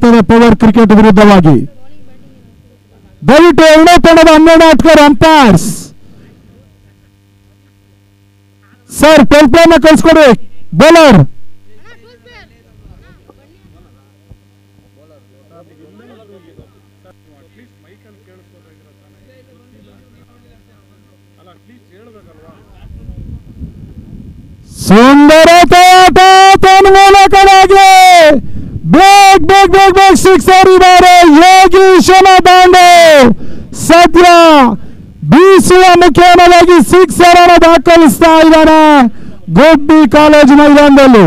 ಆಗ್ತದೆ power cricket ವಿರುದ್ಧವಾಗಿ. ದಯವಿಟ್ಟು ಎರಡನೇ ತಂಡದ ಹನ್ನೆರಡು ಆಟಗಾರ ಅಂಪೈರ್ಸ್ ಸರ್ ಟೆಲ್ಪ್ಲೈನ್ ಕಳ್ಸ್ಕೊಡಿ. Bowler ಸುಂದರತೆಯಾಟ ತನ್ಮೂಲಕವಾಗಿ ಬೇಗ್ ಬೇಗ್ ಬೇಗ್ ಬೇಗ್ ಸಿಕ್ಸರ್ ಇದ್ದಾರೆ ಯೋಗೀಶನ ದಾಂಡು ಸದ್ಯ ಬೀಸುವ ಮುಖೇನವಾಗಿ ಸಿಕ್ಸರ್ ಅನ್ನು ದಾಖಲಿಸ್ತಾ ಇದ್ದಾನೆ ಗುಬ್ಬಿ ಕಾಲೇಜು ಮೈದಾನದಲ್ಲಿ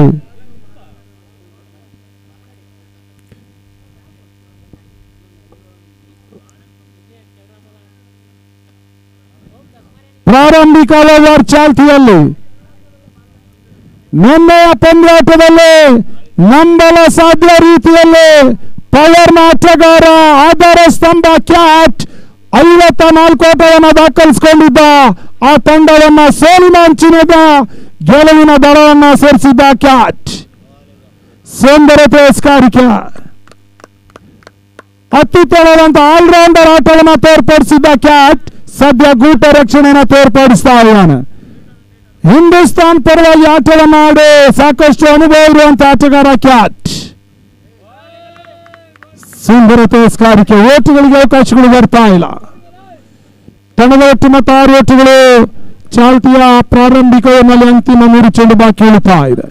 ಪ್ರಾರಂಭಿಕ ಓವರ್ ಚಾಲ್ತಿಯಲ್ಲಿ ನಿನ್ನೆಯ ಪಂದ್ಯಾಟದಲ್ಲಿ ನಂಬಲ ಸಾಧ್ಯ ರೀತಿಯಲ್ಲಿ ಪವರ್ನ ಆಟಗಾರ ಆಧಾರ ಸ್ತಂಭ ಕ್ಯಾಟ್ ಐವತ್ತ ನಾಲ್ಕು ಓಟವನ್ನು ದಾಖಲಿಸಿಕೊಂಡಿದ್ದ ಆ ತಂಡವನ್ನ ಸೋಲಿನ ಅಂಚಿನಿಂದ ಗೆಲುವಿನ ದಳವನ್ನ ಸೇರಿಸಿದ್ದ ಕ್ಯಾಟ್ ಸುಂದರ ತಿರಸ್ಕಾರಿಕೆ ಅತ್ಯುತ್ತಮವಾದಂತ ಆಲ್ರೌಂಡರ್ ಆಟವನ್ನು ತೋರ್ಪಡಿಸಿದ್ದ ಕ್ಯಾಟ್ ಸದ್ಯ ಗೂಟ ರಕ್ಷಣೆಯನ್ನು ತೋರ್ಪಡಿಸ್ತಾ ಇದ್ದಾನೆ ಹಿಂದೂಸ್ತಾನ್ ಪರವಾಗಿ ಆಟವನ್ನು ಆಡಿ ಸಾಕಷ್ಟು ಅನುಭವ ಇರುವಂತ ಆಟಗಾರ ಕ್ಯಾಟ್ ಸುಂದರ ತಿರಸ್ಕಾರಿಕೆ ಓಟುಗಳಿಗೆ ಅವಕಾಶಗಳು ಬರ್ತಾ ಇಲ್ಲ ತಂಡದ ಒಟ್ಟು ಮತ್ತು ಆರು ಓಟುಗಳು ಚಾಲ್ತಿಯ ಪ್ರಾರಂಭಿಕ ಓವರ್ನಲ್ಲಿ ಅಂತಿಮ ಮೂರು ಚೆಂಡು ಬಾಕಿ ಉಳಿತಾ ಇದೆ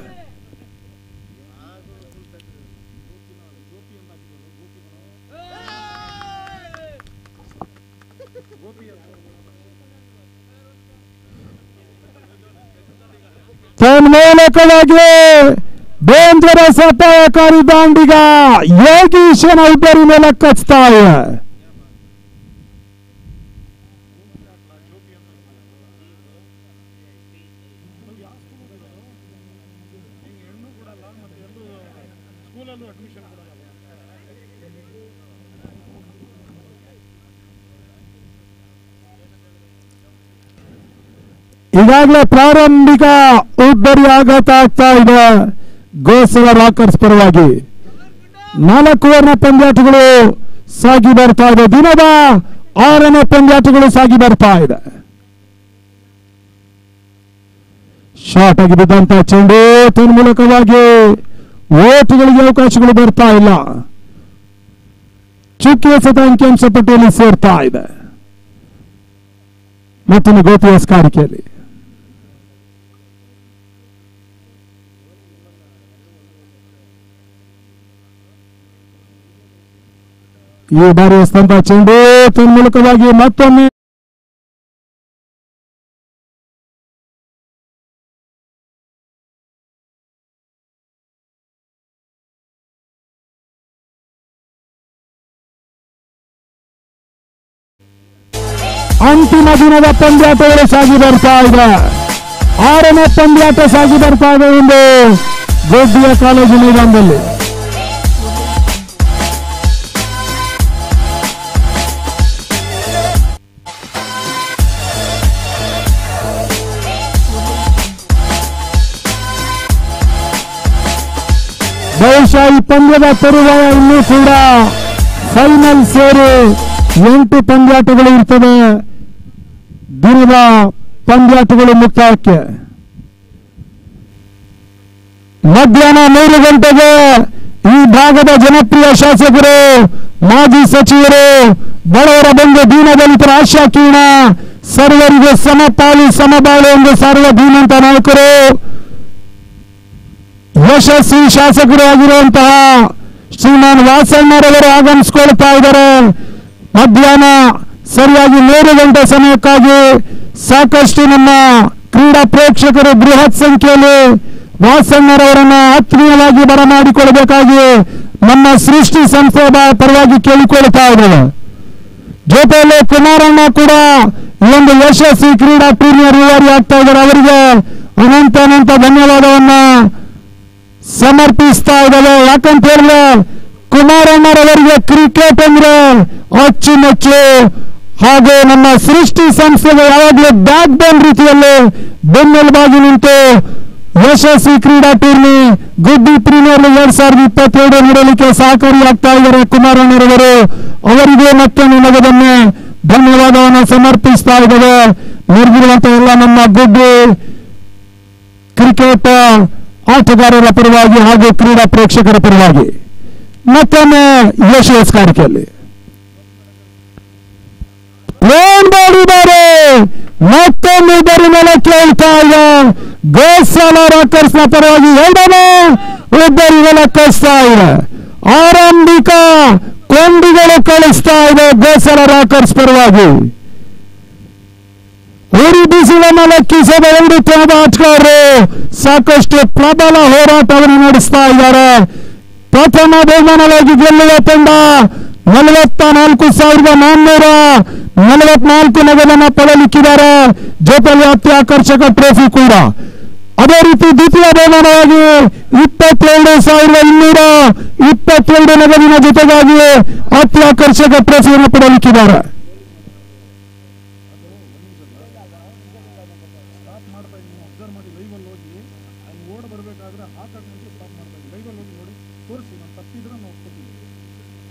ತನ್ಮೂಲಕವಾಗಿ ಬೇಂದ್ರ ಸಪಾಯಕಾರಿ ದಾಂಡಿಗ ಯೋಗೀಶನ ಇಬ್ಬರಿ ಮೇಲೆ ಕಚ್ತಾ ಈಗಾಗಲೇ ಪ್ರಾರಂಭಿಕ ಉಬ್ಬರಿ ಆಘಾತ ಆಗ್ತಾ ಇದೆ ಗೋಸಲ ರಾಕರ್ಸ್ ಪರವಾಗಿ ನಾಲ್ಕು ಓವರ್ನ ಪಂದ್ಯಾಟಗಳು ಸಾಗಿ ಬರ್ತಾ ಇದೆ ದಿನದ ಆರನೇ ಪಂದ್ಯಾಟಗಳು ಸಾಗಿ ಬರ್ತಾ ಇದೆ ಶಾರ್ಟ್ ಆಗಿ ಬಿದ್ದಂತ ಚೆಂಡು ತನ್ಮೂಲಕವಾಗಿ ಓಟುಗಳಿಗೆ ಅವಕಾಶಗಳು ಬರ್ತಾ ಇಲ್ಲ ಚುಕ್ಕಿ ಎಸೆತ ಅಂಕಿಅಂಶ ಪಟ್ಟಿಯಲ್ಲಿ ಸೇರ್ತಾ ಇದೆ ಮತ್ತೊಂದು ಗೋಪಿ ಎಸ್ಕಾರಿಕೆಯಲ್ಲಿ ಈ ಬಾರಿ ಎಸ್ತಂತ ಚೆಂಡು ತನ್ಮೂಲಕವಾಗಿ ಮತ್ತೊಮ್ಮೆ ಅಂತಿಮ ದಿನದ ಪಂದ್ಯಾಟಗಳು ಸಾಗಿ ಬರ್ತಾ ಇದೆ. ಆರನೇ ಪಂದ್ಯಾಟ ಸಾಗಿ ಬರ್ತಾ ಇದೆ ಒಂದು ಗೋಡ್ಡಿಯ ಕಾಲೇಜು ಮೈದಾನದಲ್ಲಿ. ಬಹುಶಃ ಈ ಪಂದ್ಯದ ತರುವಾಯ ಇನ್ನೂ ಕೂಡ ಫೈನಲ್ ಸೇರಿ ಎಂಟು ಪಂದ್ಯಾಟಗಳು ಇರ್ತವೆ. ದಿನದ ಪಂದ್ಯಾಟಗಳು ಮುಕ್ತಾಯಕ್ಕೆ ಮಧ್ಯಾಹ್ನ ಮೂರು ಗಂಟೆಗೆ ಈ ಭಾಗದ ಜನಪ್ರಿಯ ಶಾಸಕರು, ಮಾಜಿ ಸಚಿವರು, ಬಡವರ ಬಂಧು ದೀನದಲಿತರ ಆಶಾ ಕಿರಣ ಸರ್ವರಿಗೂ ಸಮಪಾಲು, ಸಮಬಾಳು ಎಂದು ಸಾರುವ ಧೀಮಂತ ನಾಯಕರು. ಯಶಸ್ವಿ ಶಾಸಕರು ಆಗಿರುವಂತಹ ಶ್ರೀಮಾನ್ ವಾಸಣ್ಣರವರು ಆಗಮಿಸಿಕೊಳ್ತಾ ಇದ್ದಾರೆ. ಮಧ್ಯಾಹ್ನ ಸರಿಯಾಗಿ ಮೂರು ಗಂಟೆ ಸಮಯಕ್ಕಾಗಿ ಸಾಕಷ್ಟು ನಮ್ಮ ಕ್ರೀಡಾ ಪ್ರೇಕ್ಷಕರು ಬೃಹತ್ ಸಂಖ್ಯೆಯಲ್ಲಿ ವಾಸಣ್ಣರವರನ್ನು ಆತ್ಮೀಯವಾಗಿ ಬರಮಾಡಿಕೊಳ್ಳಬೇಕಾಗಿ ನಮ್ಮ ಸೃಷ್ಟಿ ಸಂಸ್ಥೆ ಪರವಾಗಿ ಕೇಳಿಕೊಳ್ತಾ ಇದ್ದೇವೆ. ಜೊತೆಯಲ್ಲಿ ಕುಮಾರಣ್ಣ ಕೂಡ ಈ ಒಂದು ಯಶಸ್ವಿ ಕ್ರೀಡಾ ಪ್ರೀಮಿಯರ್ ರೂವಾರಿ ಆಗ್ತಾ ಇದ್ದಾರೆ. ಅವರಿಗೆ ಅನಂತ ಅನಂತ ಧನ್ಯವಾದವನ್ನ ಸಮರ್ಪಿಸ್ತಾ ಇದ್ದಾವೆ ಯಾಕಂತ ಹೇಳಿದ್ರೆ ಕುಮಾರಣ್ಣರವರಿಗೆ ಕ್ರಿಕೆಟ್ ಅಂದ್ರೆ ಅಚ್ಚುಮೆಚ್ಚು ಹಾಗೆ ನಮ್ಮ ಸೃಷ್ಟಿ ಸಂಸ್ಥೆಗೆ ಯಾವಾಗಲೂ ಬ್ಯಾಕ್ ಬೋನ್ ರೀತಿಯಲ್ಲಿ ಬೆನ್ನೆಲುಬಾಗಿ ನಿಂತು ಯಶಸ್ವಿ ಕ್ರೀಡಾ ಟೂರ್ನಿ ಗುಡ್ಡಿ ಪ್ರೀಮಿಯರ್ ಎರಡ್ ಸಾವಿರದ ಇಪ್ಪತ್ತೇಳು ನಡೆಯಲಿಕ್ಕೆ ಸಹಕಾರಿಯಾಗ್ತಾ ಇದ್ದಾರೆ ಕುಮಾರಣ್ಣರವರು. ಅವರಿಗೆ ಮತ್ತೊಮ್ಮೆ ನಗದನ್ನೇ ಧನ್ಯವಾದವನ್ನು ಸಮರ್ಪಿಸ್ತಾ ಇದ್ದಾರೆ ನಿರ್ಗಿರುವಂತಹ ಎಲ್ಲ ನಮ್ಮ ಗುಡ್ಡಿ ಕ್ರಿಕೆಟ್ ಆಟಗಾರರ ಪರವಾಗಿ ಹಾಗೂ ಕ್ರೀಡಾ ಪ್ರೇಕ್ಷಕರ ಪರವಾಗಿ ಮತ್ತೊಮ್ಮೆ ಯಶಸ್ಕಾರಿಕೆಯಲ್ಲಿ ಏನ್ ಮಾಡಿದ್ದಾರೆ ಮತ್ತೊಮ್ಮೆ ಇದರ ಮೇಲೆ ಕೇಳ್ತಾ ಇದೆ ಗೋಸಾಲ ರಾಕರ್ಸ್ ನ ಪರವಾಗಿ ಎರಡನೇ ಒಬ್ಬರಿಗೆ ಕಳಿಸ್ತಾ ಇದೆ ಆರಂಭಿಕ ಕೊಂಡಿಗಳು ಕಳಿಸ್ತಾ ಇದೆ ಗೋಸಾಲ ರಾಕರ್ಸ್ ಪರವಾಗಿ ಲೆಕ್ಕಿಸದ ಎರಡು ತಂಡದ ಆಟಗಾರರು ಸಾಕಷ್ಟು ಪ್ರಬಲ ಹೋರಾಟವನ್ನು ನಡೆಸ್ತಾ ಇದ್ದಾರೆ. ಪ್ರಥಮ ಬಹುಮಾನವಾಗಿ ಗೆಲ್ಲುವ ತಂಡ ನಲವತ್ತ ನಾಲ್ಕು ಸಾವಿರದ ನಾನ್ನೂರ ನಲವತ್ನಾಲ್ಕು ನಗದನ್ನ ಪಡೆಯಲಿಕ್ಕಿದ್ದಾರೆ. ಜೊತೆಗೆ ಆಕರ್ಷಕ ಟ್ರೋಫಿ ಕೂಡ. ಅದೇ ರೀತಿ ದ್ವಿತೀಯ ಬಹುಮಾನವಾಗಿ ಇಪ್ಪತ್ತೆರಡು ಸಾವಿರದ ಇನ್ನೂರ ಇಪ್ಪತ್ತೆರಡು ನಗದಿನ ಜೊತೆಗಾಗಿ ಆಕರ್ಷಕ ಟ್ರೋಫಿಯನ್ನು ಪಡೆಯಲಿಕ್ಕಿದ್ದಾರೆ ಸ್ಟಾಪ್ ಮಾಡ್ತಾ ಇದ್ದೀನಿ ನೀವು ಅಬ್ಸರ್ವ್ ಮಾಡಿ ಲೈವಲ್ಲಿ ಹೋಗಿ ಅಲ್ಲಿ ಓಡ್ ಬರಬೇಕಾದ್ರೆ ಹಾಕಕ್ಕೆ ಮುಂಚೆ ಸ್ಟಾಪ್ ಮಾಡ್ತಾ ಇದ್ದೀನಿ ಲೈವಲ್ಲಿ ಹೋಗಿ ನೋಡಿ ತೋರಿಸಿ ನಾನು ತಪ್ಪಿದ್ರೆ ನಾವು ಒಪ್ಕೋತೀನಿ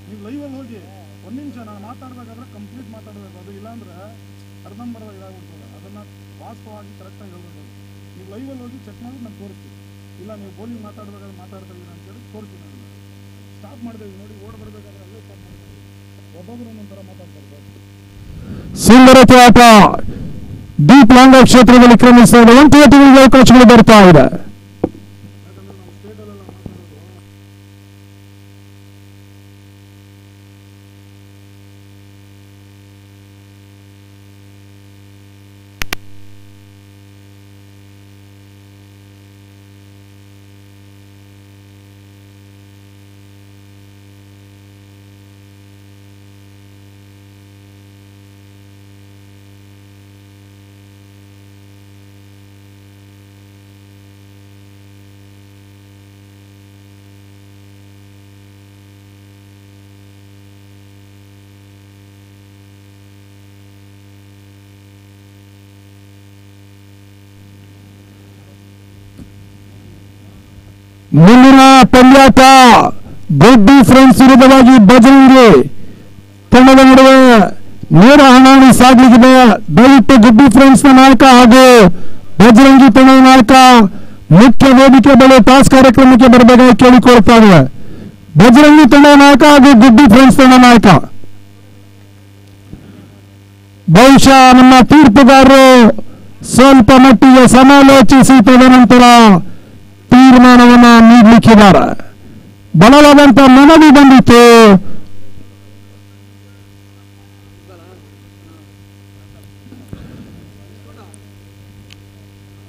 ನೀವು ಲೈವಲ್ಲಿ ಹೋಗಿ ಒಂದು ನಿಮಿಷ ನಾನು ಮಾತಾಡಬೇಕಾದ್ರೆ ಕಂಪ್ಲೀಟ್ ಮಾತಾಡಬೇಕು ಅದು ಇಲ್ಲಾಂದ್ರೆ ಅರ್ಧಂಬರ್ಧ ಇದಾಗ್ಬಿಡ್ತದೆ ಅದನ್ನು ವಾಸ್ತವವಾಗಿ ಕರೆಕ್ಟಾಗಿ ಹೇಳ್ಬೇಕು ನೀವು ಲೈವಲ್ಲಿ ಹೋಗಿ ಚೆಕ್ ಮಾಡಿ ನಾನು ತೋರಿಸ್ತೀನಿ. ಇಲ್ಲ, ನೀವು ಬೌಲಿಂಗ್ ಮಾತಾಡಬೇಕಾದ್ರೆ ಮಾತಾಡ್ತಾ ಇದ್ದೀರಾ ಅಂತೇಳಿ ತೋರಿಸ್ತೀನಿ ನಾನು. ಸ್ಟಾಪ್ ಮಾಡ್ತಾ ನೋಡಿ, ಓಡ್ ಬರಬೇಕಾದ್ರೆ ಅಲ್ಲೇ ಸ್ಟಾಪ್ ಮಾಡ್ತೀವಿ ಇದ್ದೀನಿ ಒಬ್ಬೊಬ್ಬರು ಒಂದೊಂದು ಥರ ಮಾತಾಡ್ತಾರೆ ಸುಂದರತೆ ಆಟ ಡೀಪ್ ಲಾಂಗ್ ಕ್ಷೇತ್ರದಲ್ಲಿ ಕ್ರಮಿಸ್ತಾ ಇದೆ ಒಂಟಿ ಎತ್ತುಗಳಿಗೆ ಅವಕಾಶಗಳು ಬರ್ತಾ ಇದೆ ಮುಂದಿನ ಪಂದ್ಯಾಟ ದೊಡ್ಡಿ ಫ್ರೆಂಡ್ಸ್ ವಿರುದ್ಧವಾಗಿ ಬಜರಂಗಿ ತಂಡದ ನಡುವೆ ನೇರ ಹಣಾಣಿ ಸಾಗಲಿಗಿದೆ ದಯವಿಟ್ಟು ಗುಡ್ಡಿ ಫ್ರೆಂಡ್ಸ್ ನ ನಾಯಕ ಹಾಗೂ ಬಜರಂಗಿ ತಂಡದ ನಾಯಕ ಮುಖ್ಯ ವೇದಿಕೆ ಬಳಿ ಟಾಸ್ ಕಾರ್ಯಕ್ರಮಕ್ಕೆ ಬರಬೇಕಾಗಿ ಕೇಳಿಕೊಳ್ತಾ ಇದ್ದೇವೆ ಬಜರಂಗಿ ತಂಡದ ನಾಯಕ ಹಾಗೂ ಗುಡ್ಡಿ ಫ್ರೆಂಡ್ಸ್ ತಂಡ ನಾಯಕ ಬಹುಶಃ ನಮ್ಮ ತೀರ್ಪುಗಾರರು ಸ್ವಲ್ಪ ಮಟ್ಟಿಗೆ ಸಮಾಲೋಚಿಸಿ ತದನಂತರ ತೀರ್ಮಾನವನ್ನ ನೀಡಲಿಕ್ಕಿದ್ದಾರೆ ಬಲವಾದಂತ ಮನವಿ ಬಂದಿತ್ತು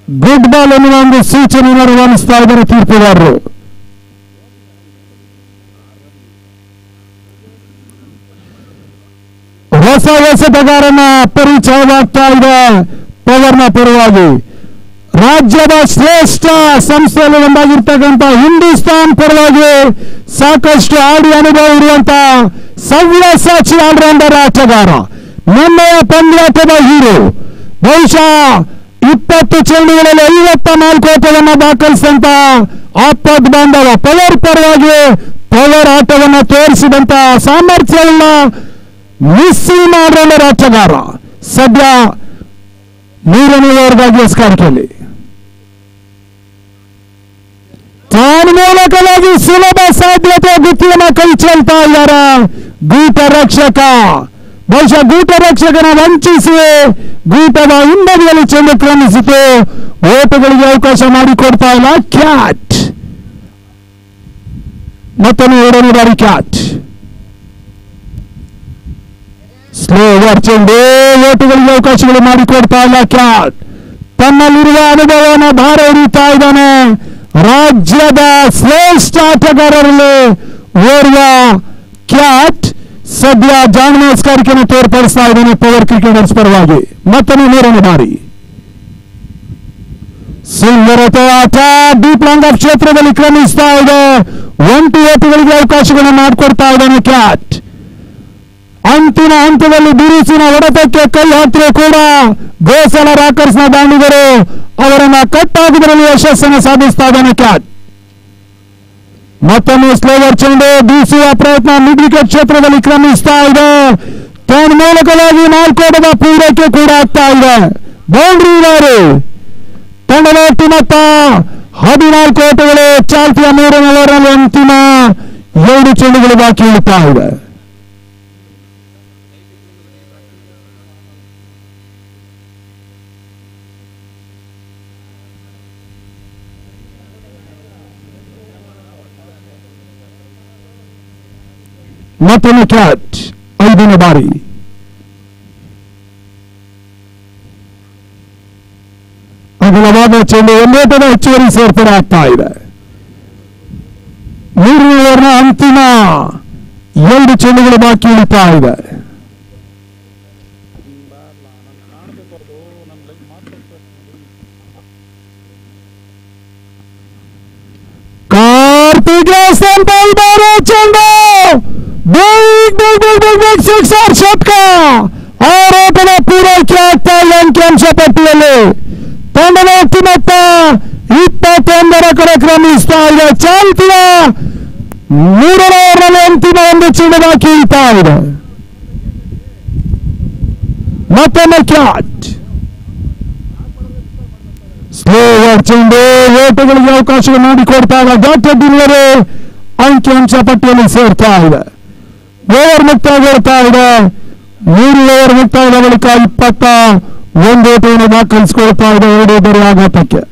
ಗುಡ್ ಬಾಲ್ ಎನ್ನುವ ಒಂದು ಸೂಚನೆಯನ್ನು ರವಾನಿಸ್ತಾ ಇದ್ದಾರೆ ತೀರ್ಪುಗಾರರು ಹೊಸ ಎಸೆತಗಾರನ ಪರಿಚಯವಾಗ್ತಾ ಇದೆ ಪವರ್ನ ಪರವಾಗಿ ರಾಜ್ಯದ ಶ್ರೇಷ್ಠ ಸಂಸ್ಥೆಯಲ್ಲಿ ಒಂದಾಗಿರ್ತಕ್ಕಂಥ ಹಿಂದೂಸ್ತಾನ್ ಪರವಾಗಿ ಸಾಕಷ್ಟು ಆಡಿ ಅನುಭವ ಇರುವಂತ ಸವ್ಯಸಾಚಿ ಆಲ್ರೌಂಡರ್ ಆಟಗಾರ ನಿನ್ನೆಯ ಪಂದ್ಯಾಟದ ಹೀರೋ, ಬಹುಶಃ ಇಪ್ಪತ್ತು ಚೆಂಡುಗಳಲ್ಲಿ ಐವತ್ತ ನಾಲ್ಕು ಆಟವನ್ನು ದಾಖಲಿಸಿದಂತ ಆಪದ್ ಬಾಂಧವ, ಪವರ್ ಪರವಾಗಿ ಪವರ್ ಆಟವನ್ನು ತೋರಿಸಿದಂತ ಸಾಮರ್ಥ್ಯವನ್ನ ಮಿಸ್ಸಿಂಗ್ ಆಲ್ರೌಂಡರ್ ಆಟಗಾರ ಸದ್ಯ ಮೂರನೇ ಓವರ್ಗಾಗಿ ಎಸ್ಕಾರಿಕೆಯಲ್ಲಿ ಮೂಲಕವಾಗಿ ಸುಲಭ ಸಾಧ್ಯತೆ ಗುತ್ತಿಯನ್ನು ಕೈ ಚೆಲ್ತಾ ಇದ್ದಾರೆ ಗೂಟ ರಕ್ಷಕ ಬಹುಶಃ ಗೂಟ ರಕ್ಷಕನ ವಂಚಿಸಿ ಗೂಟದ ಹಿಂಬದಿಯಲ್ಲಿ ಚೆಂಡು ಕ್ರಮಿಸಿತು ಓಟಗಳಿಗೆ ಅವಕಾಶ ಮಾಡಿಕೊಡ್ತಾ ಇಲ್ಲ ಕ್ಯಾಟ್ ಮತ್ತೊಂದು ಎರಡನೇ ಬಾರಿ ಕ್ಯಾಟ್ ಸ್ಲೋ ಓವರ್ ಚೆಂಡು ಓಟುಗಳಿಗೆ ಅವಕಾಶಗಳು ಮಾಡಿಕೊಡ್ತಾ ಇಲ್ಲ ಕ್ಯಾಟ್ ತನ್ನಲ್ಲಿರುವ ಅನುಭವವನ್ನು ಭಾರ ಹಿಡಿತಾ ಇದ್ದಾನೆ ರಾಜ್ಯದ ಶ್ರೇಷ್ಠ ಆಟಗಾರರಲ್ಲಿ ಓರ್ವ ಕ್ಯಾಟ್ ಸದ್ಯ ಜಾಣಮನಸ್ಕಾರಿಕೆಯನ್ನು ತೋರ್ಪಡಿಸ್ತಾ ಇದ್ದಾನೆ ಪವರ್ ಕ್ರಿಕೆಟರ್ಸ್ ಪರವಾಗಿ ಮತ್ತೊಂದು ಮೂರನೇ ಬಾರಿ ಸುಂದರತೆ ಆಟ ಡೀಪ್ ಲಾಂಗ್ ಆಫ್ ಕ್ಷೇತ್ರದಲ್ಲಿ ಕ್ರಮಿಸ್ತಾ ಇದೆ ಒಂಟಿ ಓಟುಗಳಿಗೆ ಅವಕಾಶಗಳನ್ನು ಮಾಡಿಕೊಡ್ತಾ ಇದ್ದಾನೆ ಕ್ಯಾಟ್ ಅಂತಿಮ ಹಂತದಲ್ಲಿ ಬಿರುಸಿನ ಹೊಡೆತಕ್ಕೆ ಕೈ ಹಾಕಿದ್ರು ಕೂಡ ಗೋಸಲ ರಾಕರ್ಸ್ನ ದಾಂಡಿಗರು ಅವರನ್ನ ಕಟ್ಟಾಗುವುದರಲ್ಲಿ ಯಶಸ್ಸನ್ನು ಸಾಧಿಸ್ತಾ ಇದ್ದಾನೆ ಕ್ಯಾಟ್ ಮತ್ತೊಮ್ಮೆ ಸ್ಲೋವರ್ ಚೆಂಡು ಬೀಸುವ ಪ್ರಯತ್ನ ಮಿಡ್ ವಿಕೆಟ್ ಕ್ಷೇತ್ರದಲ್ಲಿ ಕ್ರಮಿಸ್ತಾ ಇದೆ ತನ್ಮೂಲಕವಾಗಿ ನಾಲ್ಕೋಟದ ಪೂರೈಕೆ ಕೂಡ ಆಗ್ತಾ ಇದೆ ಬೌಂಡ್ರಿ ಇದ್ದಾರೆ ತಂಡದ ಒಟ್ಟು ಹದಿನಾಲ್ಕು ಓಟಗಳು ಚಾಲ್ತಿಯ ಮೂರನೇ ಓವರ್ನಲ್ಲಿ ಅಂತಿಮ ಎರಡು ಚೆಂಡುಗಳು ಬಾಕಿ ಉಳಿತಾ ಇದೆ ಮತ್ತೊಮ್ಮೆ ಕ್ಯಾಟ್ ಐದನೇ ಬಾರಿ ಅಗಲವಾದ ಚೆಂಡು ಒಂದೇಟದ ಹೆಚ್ಚುವರಿ ಸೇರ್ಪಡೆ ಆಗ್ತಾ ಇದೆ ಮೂರನೇ ಓವರ್ನ ಅಂತಿಮ ಎರಡು ಚೆಂಡುಗಳು ಬಾಕಿ ಉಳಿತಾ ಇದೆ ಕಾಣಬೇಕಾದ್ರು ನನ್ನ ಲೈಫ್ ಮಾತಾಡ್ತಾ ಕಾರ್ತಿಕ್ ಸೆಂಪಲ್ ಬಾರೋ ಚೆಂಡು big big big big big sixer ಶತಕ ಆರೋಪದ ಪೂರೈಕೆ ಆಗ್ತಾ ಇದೆ ಅಂಕಿಅಂಶ ಪಟ್ಟಿಯಲ್ಲಿ ತಂಡದ ಒಟ್ಟಿಮೊತ್ತ ಇಪ್ಪತ್ತೊಂದರ ಕಡೆ ಕ್ರಮಿಸ್ತಾ ಇದೆ ಚಾಲ್ತಿಯ ಮೂರನೇ ಓವರ್ನಲ್ಲಿ ಅಂತಿಮ ಒಂದು ಚೆಂಡು ಬಾಕಿ ಇಳ್ತಾ ಇದೆ ಮತ್ತೊಮ್ಮೆ ಕ್ಯಾಚ್ ಸ್ಲೋವರ್ ಚೆಂಡು ಓಟಗಳಿಗೆ ಅವಕಾಶ ಮಾಡಿಕೊಡ್ತಾ ಇದೆ ಡಾಕ್ಟರ್ ಡಿಲ್ಲರು ಅಂಕಿಅಂಶ ಪಟ್ಟಿಯಲ್ಲಿ ಸೇರ್ತಾ ಇದೆ ಓವರ್ ಮುಕ್ತಾಯಗೊಳ್ತಾ ಇದೆ ಮೂರು ಓವರ್ ಮುಕ್ತಾಯದ ಬಳಿಕ ಇಪ್ಪತ್ತ ಒಂದು ಓಟವನ್ನು ದಾಖಲಿಸಿಕೊಳ್ತಾ ಇದೆ ಎರಡು ಬರಿ ಆಘಾತಕ್ಕೆ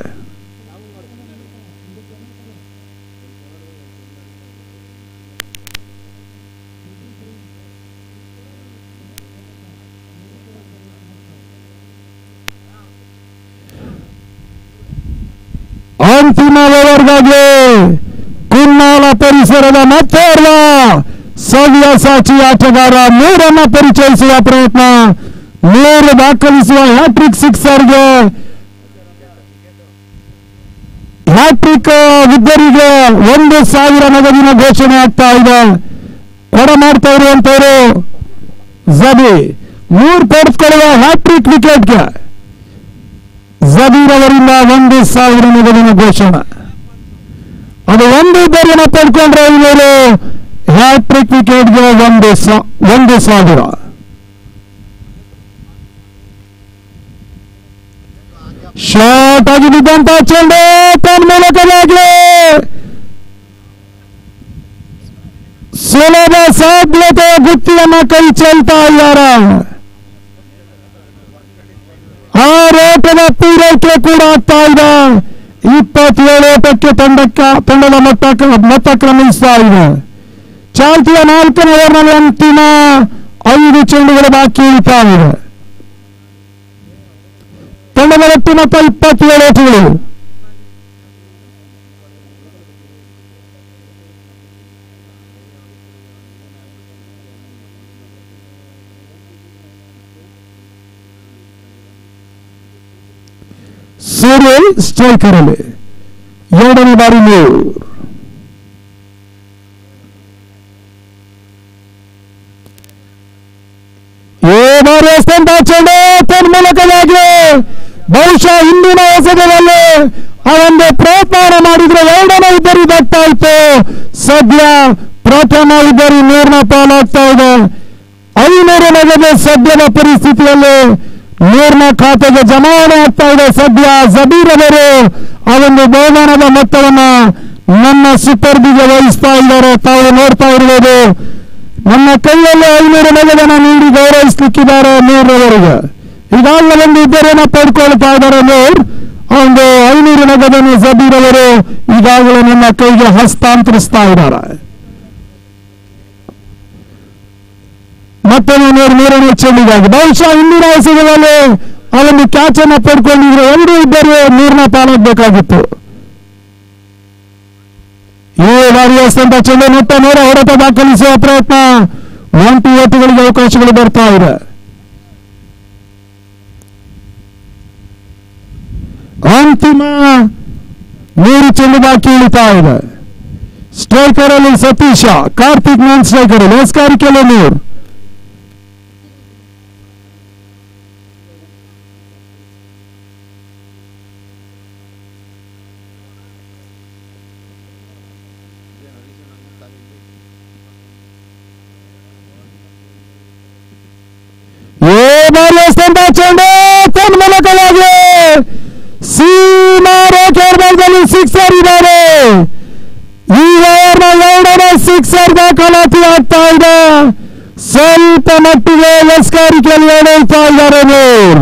ಅಂತಿಮ ಓವರ್ಗಾಗಿ ಕುನ್ನಾಲ ಪರಿಸರದ ಮತ್ತೋರ್ವ ಸವ್ಯ ಸಾಚಿ ಆಟಗಾರ ಮೂರನ್ನ ಪರಿಚಯಿಸುವ ಪ್ರಯತ್ನ. ಮೂರು ದಾಖಲಿಸುವ ಹ್ಯಾಟ್ರಿಕ್ ಸಿಕ್ಸರ್ಗೆ ಹ್ಯಾಟ್ರಿಕ್ ವಿದ್ಯರಿಗೆ ಒಂದು ಸಾವಿರ ನಗದಿನ ಘೋಷಣೆ ಆಗ್ತಾ ಇದೆ. ಕೊಡ ಮಾಡ್ತಾ ಇರುವಂತವರು ಝಬಿ ಮೂರು ಪಡೆದುಕೊಳ್ಳುವ ಹ್ಯಾಟ್ರಿಕ್ ವಿಕೆಟ್ಗೆ ಜಬೀರ್ ಅವರಿಂದ ಒಂದು ಸಾವಿರ ನಗದಿನ ಘೋಷಣೆ. ಅದು ಒಂದು ಇದ್ದರೆ ಪಡ್ಕೊಂಡ್ರೆ ಇವರು ಹ್ಯಾಟ್ರಿಕ್ ವಿಕೆಟ್ಗೆ ಒಂದು ಸಾ- ಒಂದು ಸಾವಿರ ಶಾರ್ಟ್ ಆಗಿ ಬಿದ್ದಂತ ಚೆಂಡು ತನ್ಮೂಲಕವಾಗಿ ಸುಲಭ ಸಾಧ್ಯತೆ ಗುತ್ತಿಯನ್ನ ಕೈ ಚೆಲ್ತಾ ಇದ್ದಾರೆ ಆರೋಟದ ಪೂರೈಕೆ ಕೂಡ ಆಗ್ತಾ ಇದೆ ಇಪ್ಪತ್ತೇಳು ಓಟಕ್ಕೆ ತಂಡಕ್ಕೆ ತಂಡದ ಮೊತ್ತ ಮೊತ್ತ ಕ್ರಮಿಸ್ತಾ ಇದೆ ಚಾಲ್ತಿಯ ನಾಲ್ಕನೇ ಓವರ್ನಲ್ಲಿ ಅಂತಿಮ ಐದು ಚೆಂಡುಗಳು ಬಾಕಿ ಉಳಿತಾ ಇದೆ ತಂಡದ ಒಟ್ಟು ಮೊತ್ತ ಇಪ್ಪತ್ತೇಳು ಓಟಗಳು ಸೂರ್ಯ ಸ್ಟ್ರೈಕರ್ ಅಲ್ಲಿ ಎರಡನೇ ಬಾರಿ ಮೂರು ಚೆಂಡು ತನ್ಮೂಲಕವಾಗಿ ಬಹುಶಃ ಹಿಂದಿನ ಎಸೆತದಲ್ಲಿ ಆ ಒಂದು ಪ್ರಯತ್ನ ಮಾಡಿದ್ರೆ ಎರಡನೇ ಇಬ್ಬರಿ ಇತ್ತು. ಸದ್ಯ ಪ್ರಥಮ ಇಬ್ಬರಿ ನೀರಿನ ಪಾಲಾಗ್ತಾ ಇದೆ. ಐನೂರು ನಗದು ಸದ್ಯದ ಪರಿಸ್ಥಿತಿಯಲ್ಲಿ ನೀರಿನ ಖಾತೆಗೆ ಜಮಾವಣೆ ಆಗ್ತಾ ಇದೆ. ಸದ್ಯ ಜಬೀರ್ ಅವರು ಆ ಒಂದು ಬಹುಮಾನದ ಮೊತ್ತವನ್ನ ನನ್ನ ಸುಪರ್ದಿಗೆ ವಹಿಸ್ತಾ ಇದ್ದಾರೆ. ತಾವು ನೋಡ್ತಾ ಇರ್ಬೋದು ನನ್ನ ಕೈಯಲ್ಲಿ ಐನೂರು ನಗದನ್ನ ನೀಡಿ ಗೌರವಿಸ್ಲಿಕ್ಕಿದ್ದಾರೆ ನೂರವರೆಗೆ ಈಗಾಗಲೇ ಒಂದು ಇಬ್ಬರನ್ನ ಪಡ್ಕೊಳ್ತಾ ಇದ್ದಾರೆ ನೂರ್ ಒಂದು ಐನೂರು ನಗದನ್ನು ಸಬೀರವರು ಈಗಾಗಲೇ ನನ್ನ ಕೈಗೆ ಹಸ್ತಾಂತರಿಸ್ತಾ ಇದ್ದಾರೆ. ಮತ್ತೆ ನೂರು ಮೂರನೇ ಚೆಲ್ಲಿಗಾಗಿ. ಬಹುಶಃ ಹಿಂದಿನ ಎಸೆತದಲ್ಲಿ ಅಲ್ಲೊಂದು ಕ್ಯಾಚ್ ಅನ್ನ ಪಡ್ಕೊಂಡಿದ್ರು ಎರಡು ಇಬ್ಬರು ಮೂರನೇ ಪಾಲಾಗಬೇಕಾಗಿತ್ತು ಈ ಬಾರಿ ಎಸೆದಂತ ಚೆಂಡು ಮುಟ್ಟ ನೇರ ಹೊಡೆತ ದಾಖಲಿಸುವ ಪ್ರಯತ್ನ ಒಂಟಿ ಓಟುಗಳಿಗೆ ಅವಕಾಶಗಳು ಬರ್ತಾ ಇದೆ ಅಂತಿಮ ಮೂರು ಚೆಂಡು ಬಾಕಿ ಉಳಿತಾ ಇದೆ ಸ್ಟ್ರೈಕರ್ ಅಲ್ಲಿ ಸತೀಶ ಕಾರ್ತಿಕ್ ನಾನ್ ಸ್ಟ್ರೈಕರ್ ಲೇಸ್ಕಾರಿಕೆಲ್ಲ ನೂರು ಸಿಕ್ಸರ್ ಇದ್ದಾರೆ ಈ ಓವರ್ನ ಎರಡನೇ ಸಿಕ್ಸರ್ ದಾಖಲಾತಿ ಆಗ್ತಾ ಇದೆ ಸ್ವಲ್ಪ ಮಟ್ಟಿಗೆ ಲಸ್ಕಾರಿಕೆಯಲ್ಲಿ ಎಳೆಯುತ್ತಾ ಇದ್ದಾರೆ ನೂರ್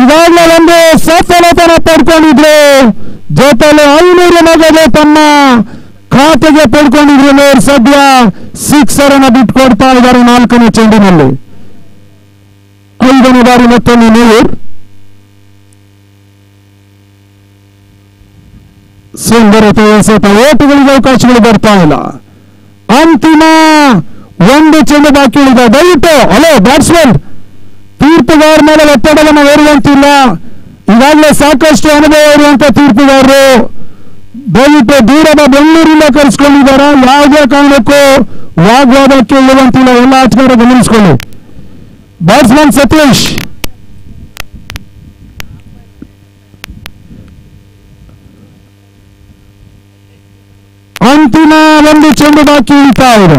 ಈಗಾಗಲೇ ಒಂದು ಸಫಲತನ ಪಡ್ಕೊಂಡಿದ್ರು ಜೊತೆಲಿ ಐನೂರು ನಗದು ತಮ್ಮ ಖಾತೆಗೆ ಪಡ್ಕೊಂಡಿದ್ರು ನೂರ್ ಸದ್ಯ ಸಿಕ್ಸರ್ ಅನ್ನ ಬಿಟ್ಕೊಡ್ತಾ ಇದ್ದಾರೆ ನಾಲ್ಕನೇ ಚೆಂಡಿನಲ್ಲಿ ಐದನೇ ಬಾರಿ ಮತ್ತೊಮ್ಮೆ ನೂರ್ ಸುಂದರತೆ ಸ್ವಲ್ಪ ಓಟುಗಳಿಗೆ ಅವಕಾಶಗಳು ಬರ್ತಾ ಇಲ್ಲ. ಅಂತಿಮ ಒಂದು ಚೆಂಡು ಬಾಕಿ ಉಳಿದ ದಯವಿಟ್ಟು ಹಲೋ ಬ್ಯಾಟ್ಸ್ಮನ್ ತೀರ್ಪುಗಾರ ಮೇಲೆ ಒತ್ತಡವನ್ನು ಹೇರುವಂತಿಲ್ಲ. ಈಗಾಗಲೇ ಸಾಕಷ್ಟು ಅನುಭವ ಇರುವಂತ ತೀರ್ಪುಗಾರರು, ದಯವಿಟ್ಟು ದೂರದ ಬೆಂಗಳೂರಿಂದ ಕರೆಸ್ಕೊಂಡಿದ್ದಾರೆ? ಯಾವುದೇ ಕಾರಣಕ್ಕೂ ವಾಗ್ವಾದಕ್ಕೆ ಇರುವಂತಿಲ್ಲ ಎಲ್ಲ ಆಟಗಾರ ಗಮನಿಸಿಕೊಳ್ಳಿ. ಬ್ಯಾಟ್ಸ್ಮನ್ ಸತೀಶ್ ಅಂತಿಮ ಒಂದು ಚೆಂಡು ಬಾಕಿ ಉಳಿತಾ ಇದೆ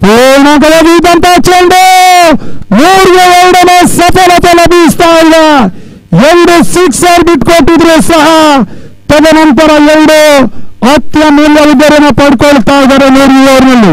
ಪೂರ್ಣಗೊಳಿಸಿದಂತ ಚೆಂಡು ಮೂರಿಗೆ ಎರಡನೇ ಸಫಲತೆ ಲಭಿಸ್ತಾ ಇದೆ ಎರಡು ಸಿಕ್ಸರ್ ಬಿಟ್ಕೊಟ್ಟಿದ್ರು ಸಹ ತದನಂತರ ಎರಡು ಅತ್ಯಮೂಲ್ಯ ವಿದ್ಯರನ್ನು ಪಡ್ಕೊಳ್ತಾ ಇದ್ದಾರೆ ನೂರು ಓವರ್ನಲ್ಲಿ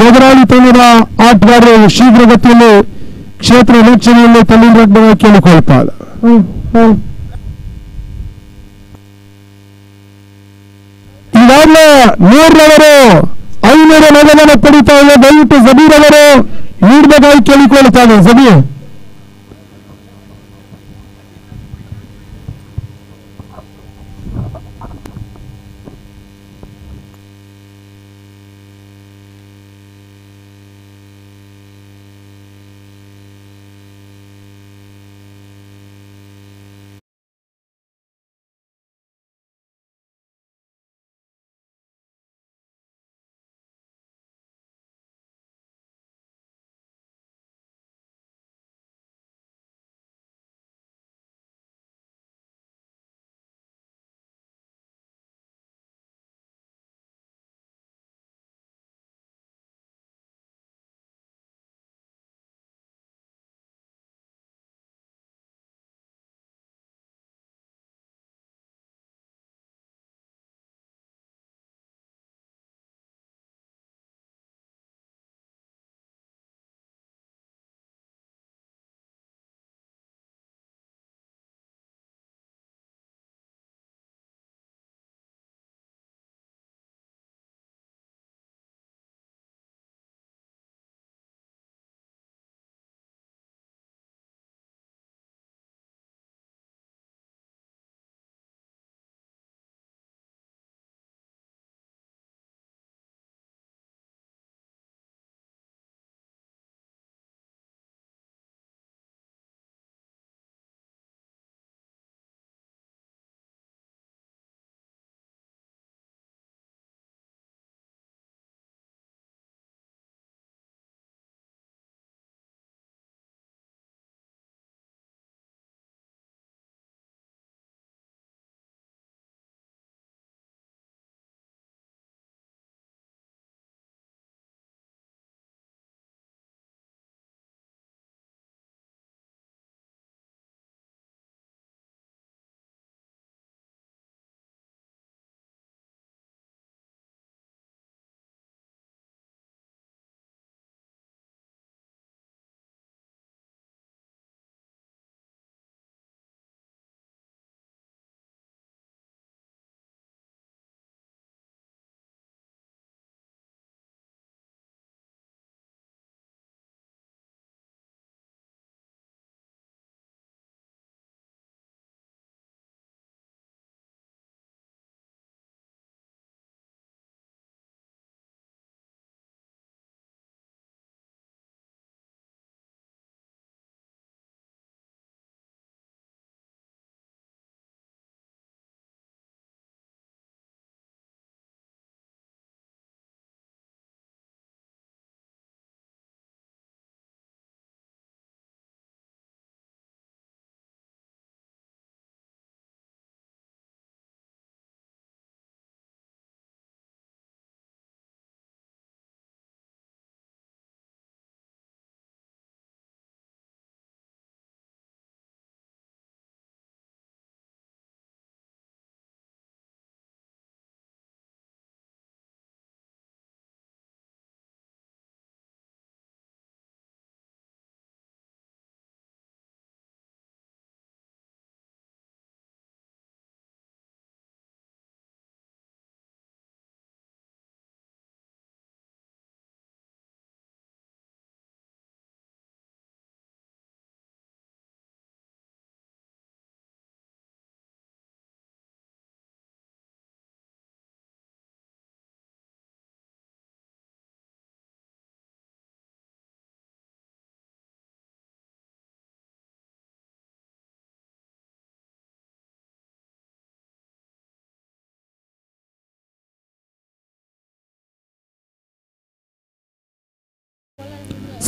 ಎದುರಾಳಿ ತಂಡದ ಆಟಗಾರರು ಶೀಘ್ರಗತಿಯಲ್ಲಿ ಕ್ಷೇತ್ರ ವೀಕ್ಷಣೆಯಲ್ಲಿ ತಲ್ಲಿಂದ ಕೇಳಿಕೊಳ್ತಾ ಇದ್ದಾರೆ ಈಗಾಗಲೇ ನೂರರವರು ಐನೂರು ನಗದನ್ನು ಪಡಿತಾ ಇದೆ ದಯವಿಟ್ಟು ಜಬೀರ್ ಅವರು ನೀಡಬೇಕಾಗಿ ಕೇಳಿಕೊಳ್ತಾ ಇದೆ ಜಬೀರ್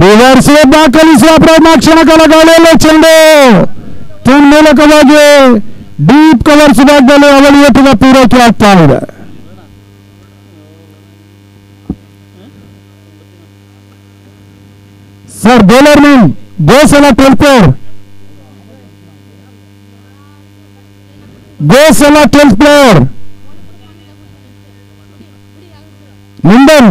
ರಿವರ್ಸ್ ದಾಖಲಿಸುವ ಪ್ರಯತ್ನ ಕ್ಷಣಕಾಲ ಗಾಳಿಯಲ್ಲಿ ಚೆಂಡು ತನ್ಮೂಲಕವಾಗಿ ಡೀಪ್ ಕವರ್ಸ್ ಭಾಗದಲ್ಲಿ ಅವಳಿಯಟದ ಪೂರೈಕೆ ಆಗ್ತಾ ಇದೆ sir bowler man Gosala twelfth Gosala twelfth player ಮುಂದನ್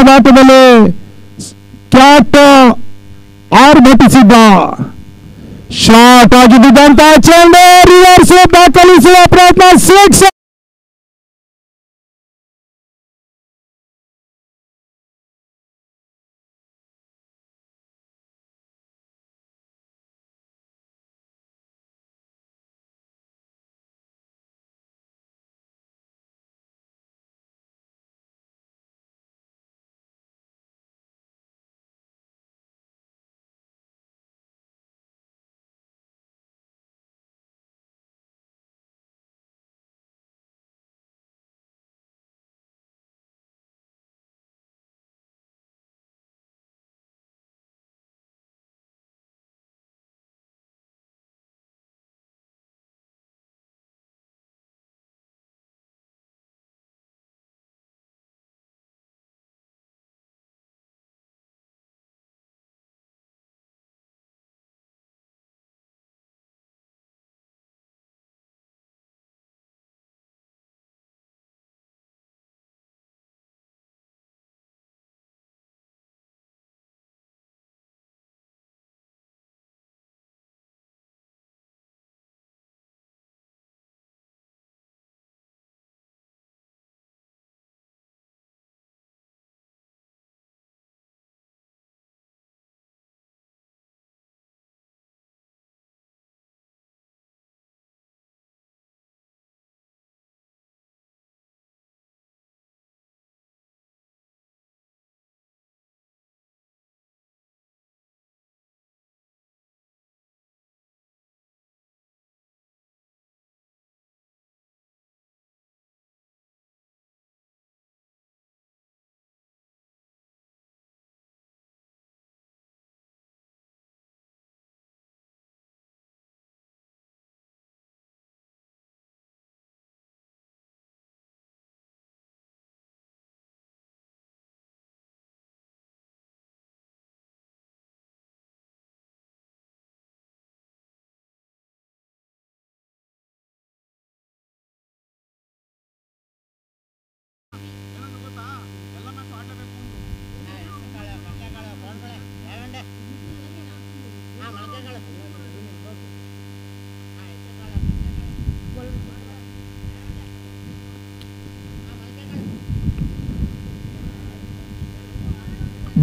ದಿನ ದಿನದಾಟದಲ್ಲಿ ಕ್ಯಾಟ್ ಆರ್ಭಟಿಸಿದ್ದ ಶಾರ್ಟ್ ಆಗಿ ಬಿದ್ದಂತ ಚೆಂಡು ರಿವರ್ಸ್ ದಾಖಲಿಸುವ ಪ್ರಯತ್ನ ಸಿಕ್ಸ್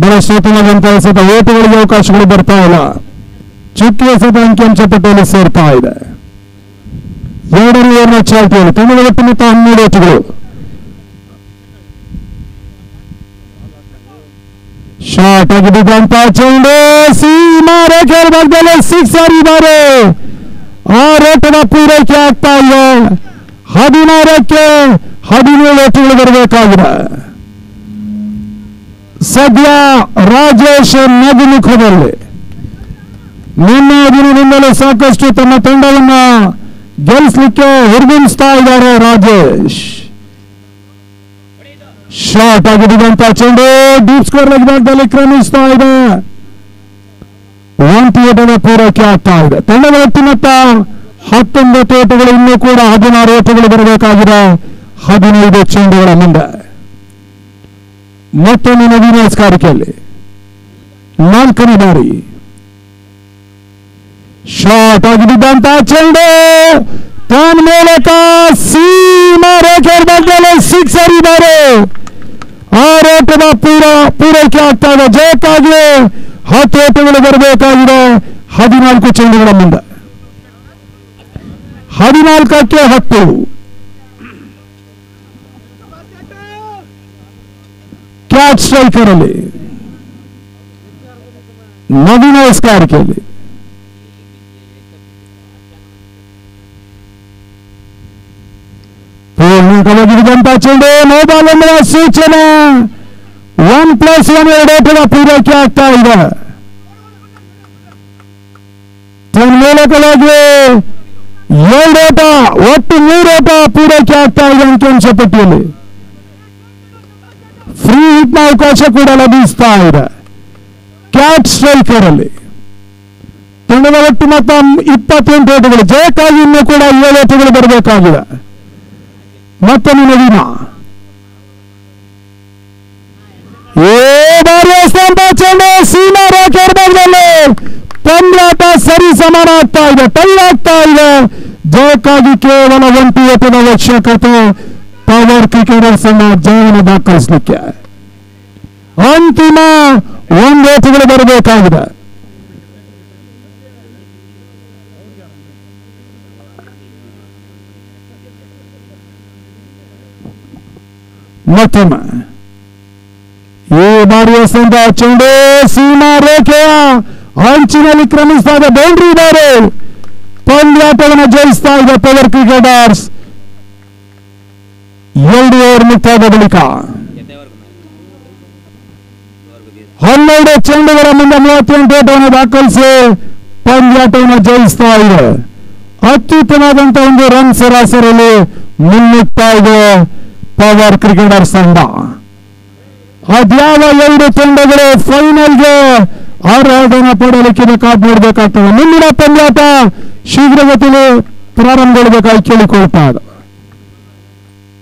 ಬಹಳ ಸೂತನದಂತ ಎಸೆತ ಓಟುಗಳಿಗೆ ಅವಕಾಶಗಳು ಬರ್ತಾ ಇಲ್ಲ ಚುಕ್ಕಿ ಎಸೆತ ಅಂಕಿಅಂಶ ಪಟ್ಟಿಯಲ್ಲಿ ಸೇರ್ತಾ ಇದೆ ಎರಡನೇ ಓವರ್ನ ಚಾಲ್ತಿಯಲ್ಲಿ ತಂಡದ ಒಟ್ಟು ಮೊತ್ತ ಹನ್ನೆರಡು ಓಟುಗಳು ಶಾರ್ಟ್ ಆಗಿ ಬಿದ್ದಂತ ಚೆಂಡು ಸೀಮಾ ರೇಖೆ ಭಾಗದಲ್ಲಿ ಸಿಕ್ಸ್ ಆರಿದ್ದಾರೆ ಆರು ಓಟದ ಪೂರೈಕೆ ಆಗ್ತಾ ಇದೆ ಹದಿನಾರಕ್ಕೆ ಹದಿನೇಳು ಓಟುಗಳು ಬರಬೇಕಾಗಿದೆ ಸದ್ಯ ರಾಜೇಶ್ ನಗುಮುಖದಲ್ಲಿ ನಿನ್ನೆ ದಿನದಿಂದಲೇ ಸಾಕಷ್ಟು ತನ್ನ ತಂಡವನ್ನ ಗೆಲ್ಲಿಸಲಿಕ್ಕೆ ಹುರಿದುಂಬಿಸ್ತಾ ಇದ್ದಾರೆ ರಾಜೇಶ್. ಶಾರ್ಟ್ ಆಗಿದ್ದಂತ ಚೆಂಡು ಡೀಪ್ ಸ್ಕೋರ್ ಭಾಗದಲ್ಲಿ ಕ್ರಮಿಸ್ತಾ ಇದೆ. ಒಂಟಿ ಓಟದ ಪೂರೈಕೆ ಆಗ್ತಾ ಇದೆ. ತಂಡದ ಒಟ್ಟಿನತ್ತ ಹತ್ತೊಂಬತ್ತು ಓಟಗಳು ಇನ್ನೂ ಕೂಡ ಹದಿನಾರು ಓಟಗಳು ಬರಬೇಕಾಗಿದೆ. ಹದಿನೈದು ಚೆಂಡುಗಳ ಮುಂದೆ. ಮತ್ತೊಮ್ಮೆ ನವೀನ ಸ್ಕಾರಿಕೆಯಲ್ಲಿ ನಾಲ್ಕನೇ ಬಾರಿ ಶಾರ್ಟ್ ಆಗಿದ್ದಂತ ಚೆಂಡು ತನ್ನ ಮೂಲಕ ಸೀಮಾ ರೇಖೆ ಮಧ್ಯದಲ್ಲಿ ಸಿಕ್ಸ್ ಹರಿದ್ದಾರೆ ಆರೋಟದ ಪೂರ ಪೂರೈಕೆ ಆಗ್ತಾ ಇದೆ ಜಯಕ್ಕಾಗಿ ಹತ್ತು ಓಟಗಳು ಬರಬೇಕಾಗಿದೆ ಹದಿನಾಲ್ಕು ಚೆಂಡುಗಳ ಮುಂದೆ ಹದಿನಾಲ್ಕಕ್ಕೆ ಹತ್ತು ಕ್ಯಾಚ್ ಸ್ಟ್ರೈಕರ್ ಅಲ್ಲಿ ನವೀನ ಸ್ಕಾರಿಕೆಯಲ್ಲಿ ಪೂರ್ಣಕವಾಗಿದ್ದಂತ ಚೆಂಡು ನೋಬಾಲ್ ಎಂಬ ಸೂಚನೆ ಒನ್ ಪ್ಲಸ್ ಒನ್ ಎರಡು ಓಟದ ಪೂರೈಕೆ ಆಗ್ತಾ ಇದೆ ಮೂಲಕವಾಗಿ ಎರಡು ಓಟ ಒಟ್ಟು ಮೂರು ಓಟ ಪೂರೈಕೆ ಆಗ್ತಾ ಇದೆ ಅಂಕಿಅಂಶ ಪಟ್ಟಿಯಲ್ಲಿ ಫ್ರೀ ಹಿಟ್ನ ಅವಕಾಶ ಕೂಡ ಲಭಿಸ್ತಾ ಇದೆ. ಕ್ಯಾಟ್ ಸ್ಟ್ರೈಕರ್ ಅಲ್ಲಿ ತಂಡದ ಒಟ್ಟು ಮೊತ್ತ ಇಪ್ಪತ್ತೆಂಟು ಓಟಗಳು. ಜಯಕ್ಕಾಗಿ ಇನ್ನೂ ಕೂಡ ಏಳು ಓಟಗಳು ಬರಬೇಕಾಗಿದೆ. ಮತ್ತೊಂದು ನವೀನ ಸೀಮಾ ರೇಖೆ ಭಾಗದಲ್ಲಿ. ಪಂದ್ಯಾಟ ಸರಿ ಸಮಾನ ಆಗ್ತಾ ಇದೆ. ಆಗ್ತಾ ಇದೆ. ಜಯಕ್ಕಾಗಿ ಕೇವಲ ಒಂಟಿ ಓಟದ ಅವಶ್ಯಕತೆ ಪವರ್ ಕ್ರಿಕೆಟರ್ಸ್ ಅನ್ನ ಜಯವನ್ನು ದಾಖಲಿಸಲಿಕ್ಕೆ ಅಂತಿಮ ಒಂದು ಓಟಗಳು ಬರಬೇಕಾಗಿದೆ ಮತ್ತೊಮ್ಮೆ ಈ ಬಾರಿಯ ಸಂದ ಚೆಂಡು ಸೀಮಾ ರೇಖೆಯ ಅಂಚಿನಲ್ಲಿ ಕ್ರಮಿಸ್ತಾ ಇದೆ ಬೌಂಡ್ರಿ ಬಾರು ಪಂದ್ಯಾಟವನ್ನು ಜಯಿಸ್ತಾ ಇದೆ ಪವರ್ ಕ್ರಿಕೆಟರ್ಸ್ ಎರಡು ಓವರ್ ಮುಕ್ತಾಯದ ಬಳಿಕ ಹನ್ನೆರಡು ಚೆಂಡುಗಳ ಮುಂದೆ ಮೂವತ್ತೆಂಟು ಓಟವನ್ನು ದಾಖಲಿಸಿ ಪಂದ್ಯಾಟವನ್ನು ಜಯಿಸ್ತಾ ಇದೆ ಅತ್ಯುತ್ತಮವಾದಂತಹ ಒಂದು ರನ್ ಸರಾಸರಿಯಲ್ಲಿ ಮುನ್ನುಗ್ತಾ ಇದೆ ಪವರ್ ಕ್ರಿಕೆಟರ್ಸ್ ತಂಡ ಅದ್ಯಾವ ಎರಡು ತಂಡಗಳು ಫೈನಲ್ಗೆ ಅರ್ಹತೆಯನ್ನು ಪಡೆಯಲಿಕ್ಕೆ ಬೇಕಾದ್ ನೋಡಬೇಕಾಗ್ತದೆ ಮುಂದಿನ ಪಂದ್ಯಾಟ ಶೀಘ್ರಗತಿಯಲ್ಲಿ ಪ್ರಾರಂಭಗೊಳ್ಳಬೇಕಾಗಿ ಕೇಳಿಕೊಳ್ತಾ ಇದೆ